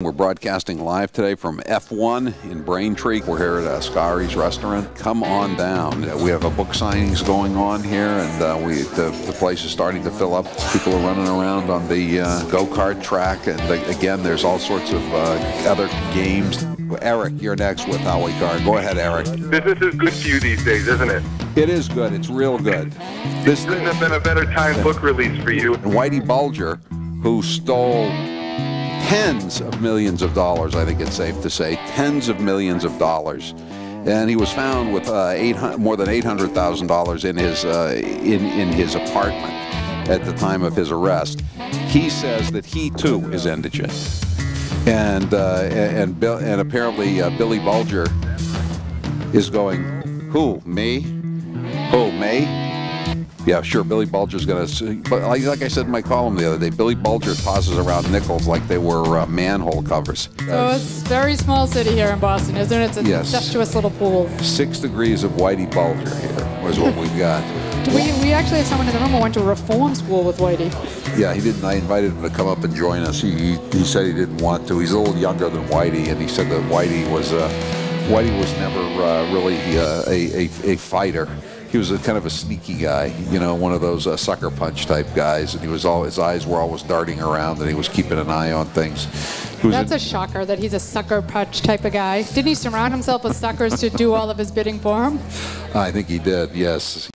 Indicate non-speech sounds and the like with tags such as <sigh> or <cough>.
We're broadcasting live today from F1 in Braintree. We're here at uh, restaurant. Come on down. Uh, we have a book signings going on here, and uh, we the, the place is starting to fill up. People are running around on the uh, go-kart track, and the, again, there's all sorts of uh, other games. Eric, you're next with Howie Carr. Go ahead, Eric. Business is good for you these days, isn't it? It is good. It's real good. This Couldn't have been a better time book release for you. Whitey Bulger, who stole tens of millions of dollars, I think it's safe to say, tens of millions of dollars. And he was found with uh, 800, more than $800,000 in his uh, in in his apartment at the time of his arrest. He says that he too is indigent, and uh, and Bill, and apparently uh, Billy Bulger is going, who me? Yeah, sure. Billy Bulger's going to. But like, like, I said in my column the other day, Billy Bulger tosses around nickels like they were uh, manhole covers. So it's a very small city here in Boston, isn't it? It's a Yes. little pool. Six degrees of Whitey Bulger here was what we've got. <laughs> We, we actually have someone in the room who went to reform school with Whitey. Yeah, he didn't. I invited him to come up and join us. He, he, he said he didn't want to. He's a little younger than Whitey, and he said that Whitey was uh, Whitey was never uh, really uh, a, a, a fighter. He was a kind of a sneaky guy, you know, one of those uh, sucker punch type guys, and he was all his eyes were always darting around, and he was keeping an eye on things. That's a- a shocker that he's a sucker punch type of guy. Didn't he surround himself with suckers to do all of his bidding for him? I think he did. Yes.